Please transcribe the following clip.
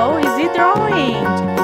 Oh, is he drawing?